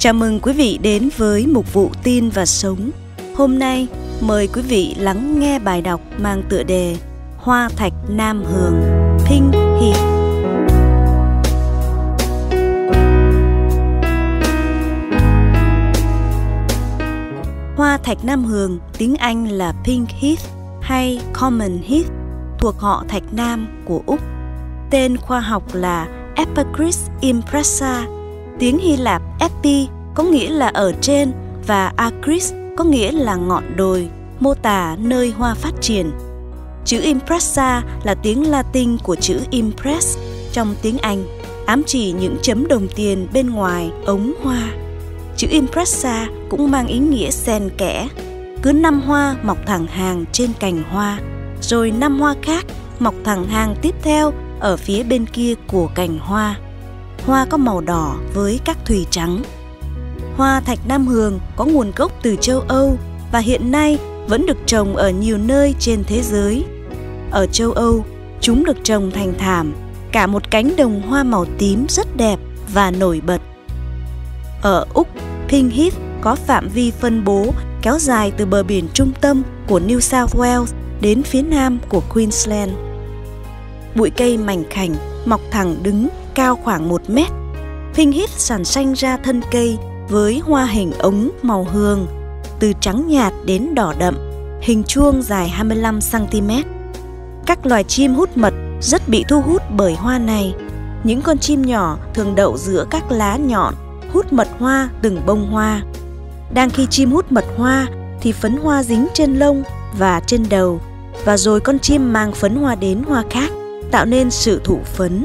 Chào mừng quý vị đến với mục vụ tin và sống. Hôm nay mời quý vị lắng nghe bài đọc mang tựa đề Hoa thạch Nam Hường, Thinh Hiệp. Hoa thạch Nam Hường, tiếng Anh là Pink Heath hay Common Heath, thuộc họ thạch Nam của Úc. Tên khoa học là Epicris impressa Tiếng Hy Lạp Epi có nghĩa là ở trên và Akris có nghĩa là ngọn đồi, mô tả nơi hoa phát triển. Chữ impressa là tiếng Latin của chữ impress trong tiếng Anh, ám chỉ những chấm đồng tiền bên ngoài ống hoa. Chữ impressa cũng mang ý nghĩa xen kẽ. Cứ năm hoa mọc thẳng hàng trên cành hoa, rồi năm hoa khác mọc thẳng hàng tiếp theo ở phía bên kia của cành hoa hoa có màu đỏ với các thùy trắng. Hoa thạch Nam Hường có nguồn gốc từ châu Âu và hiện nay vẫn được trồng ở nhiều nơi trên thế giới. Ở châu Âu, chúng được trồng thành thảm, cả một cánh đồng hoa màu tím rất đẹp và nổi bật. Ở Úc, Pink Heath có phạm vi phân bố kéo dài từ bờ biển trung tâm của New South Wales đến phía nam của Queensland. Bụi cây mảnh khảnh mọc thẳng đứng cao khoảng 1 mét. Phinh hít sản xanh ra thân cây với hoa hình ống màu hương, từ trắng nhạt đến đỏ đậm, hình chuông dài 25 cm. Các loài chim hút mật rất bị thu hút bởi hoa này. Những con chim nhỏ thường đậu giữa các lá nhọn, hút mật hoa từng bông hoa. Đang khi chim hút mật hoa thì phấn hoa dính trên lông và trên đầu và rồi con chim mang phấn hoa đến hoa khác tạo nên sự thụ phấn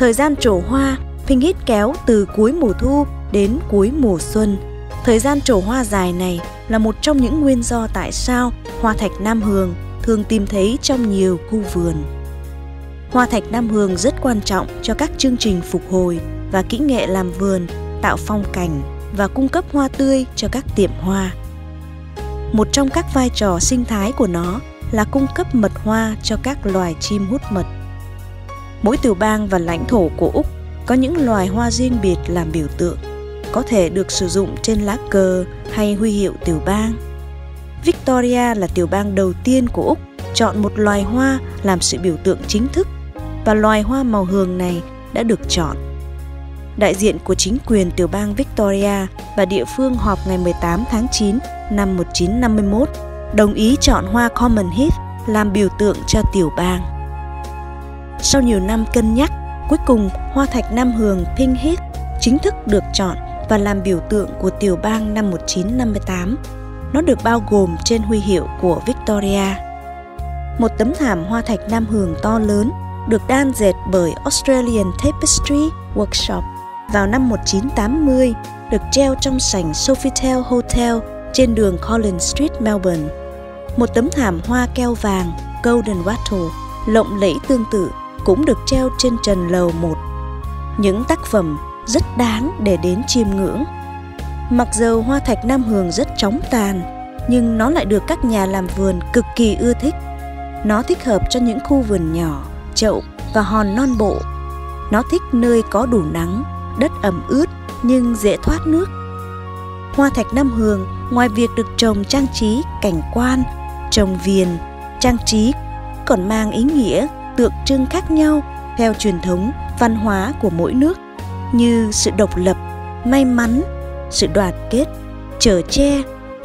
Thời gian trổ hoa, phinh hít kéo từ cuối mùa thu đến cuối mùa xuân. Thời gian trổ hoa dài này là một trong những nguyên do tại sao hoa thạch Nam Hường thường tìm thấy trong nhiều khu vườn. Hoa thạch Nam Hường rất quan trọng cho các chương trình phục hồi và kỹ nghệ làm vườn, tạo phong cảnh và cung cấp hoa tươi cho các tiệm hoa. Một trong các vai trò sinh thái của nó là cung cấp mật hoa cho các loài chim hút mật. Mỗi tiểu bang và lãnh thổ của Úc có những loài hoa riêng biệt làm biểu tượng, có thể được sử dụng trên lá cờ hay huy hiệu tiểu bang. Victoria là tiểu bang đầu tiên của Úc chọn một loài hoa làm sự biểu tượng chính thức và loài hoa màu hường này đã được chọn. Đại diện của chính quyền tiểu bang Victoria và địa phương họp ngày 18 tháng 9 năm 1951 đồng ý chọn hoa Common Heath làm biểu tượng cho tiểu bang. Sau nhiều năm cân nhắc, cuối cùng hoa thạch Nam Hường Pink Heath chính thức được chọn và làm biểu tượng của tiểu bang năm 1958. Nó được bao gồm trên huy hiệu của Victoria. Một tấm thảm hoa thạch Nam Hường to lớn được đan dệt bởi Australian Tapestry Workshop vào năm 1980 được treo trong sảnh Sofitel Hotel trên đường Collins Street, Melbourne. Một tấm thảm hoa keo vàng Golden Wattle lộng lẫy tương tự cũng được treo trên trần lầu một. Những tác phẩm rất đáng để đến chiêm ngưỡng. Mặc dầu hoa thạch Nam Hường rất chóng tàn, nhưng nó lại được các nhà làm vườn cực kỳ ưa thích. Nó thích hợp cho những khu vườn nhỏ, chậu và hòn non bộ. Nó thích nơi có đủ nắng, đất ẩm ướt nhưng dễ thoát nước. Hoa thạch Nam Hường ngoài việc được trồng trang trí cảnh quan, trồng viền, trang trí còn mang ý nghĩa tượng trưng khác nhau theo truyền thống văn hóa của mỗi nước, như sự độc lập, may mắn, sự đoàn kết, chở che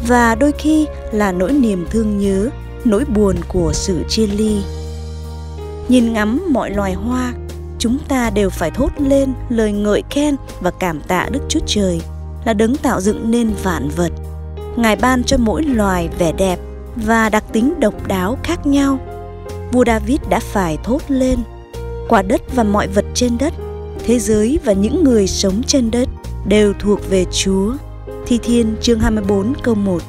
và đôi khi là nỗi niềm thương nhớ, nỗi buồn của sự chia ly. Nhìn ngắm mọi loài hoa, chúng ta đều phải thốt lên lời ngợi khen và cảm tạ đức chúa trời là đấng tạo dựng nên vạn vật. Ngài ban cho mỗi loài vẻ đẹp và đặc tính độc đáo khác nhau vua David đã phải thốt lên quả đất và mọi vật trên đất thế giới và những người sống trên đất đều thuộc về Chúa. Thi Thiên chương 24 câu 1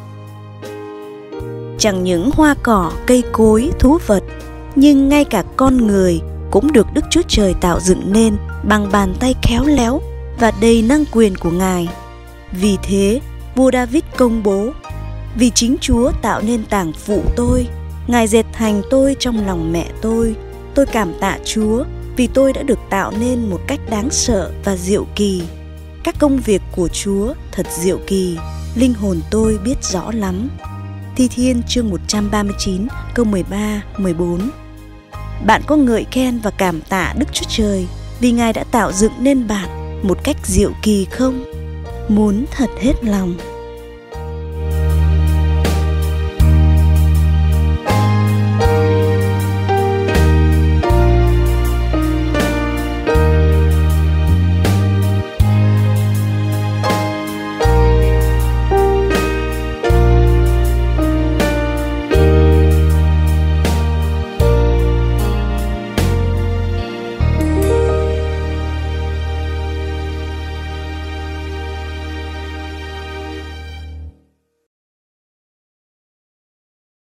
Chẳng những hoa cỏ, cây cối, thú vật, nhưng ngay cả con người cũng được Đức Chúa Trời tạo dựng nên bằng bàn tay khéo léo và đầy năng quyền của Ngài. Vì thế, vua David công bố, vì chính Chúa tạo nên tảng phụ tôi Ngài dệt thành tôi trong lòng mẹ tôi. Tôi cảm tạ Chúa vì tôi đã được tạo nên một cách đáng sợ và diệu kỳ. các công việc của Chúa thật diệu kỳ, linh hồn tôi biết rõ lắm. Thi Thiên chương 139 câu 13, 14 Bạn có ngợi khen và cảm tạ Đức Chúa Trời vì Ngài đã tạo dựng nên bạn một cách diệu kỳ không? Muốn thật hết lòng